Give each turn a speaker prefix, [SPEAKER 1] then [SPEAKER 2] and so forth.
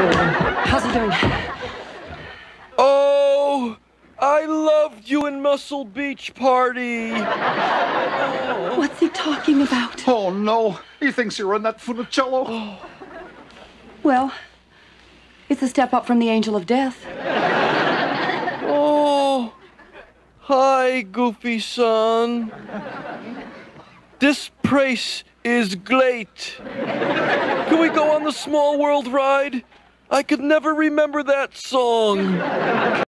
[SPEAKER 1] How's he doing?
[SPEAKER 2] Oh, I loved you in Muscle Beach Party.
[SPEAKER 1] What's he talking about?
[SPEAKER 3] Oh no, he thinks you're Annette Funicello.
[SPEAKER 1] Well, it's a step up from the angel of death.
[SPEAKER 2] Oh, hi, Goofy son. This place is great. Can we go on the Small World ride? I could never remember that song.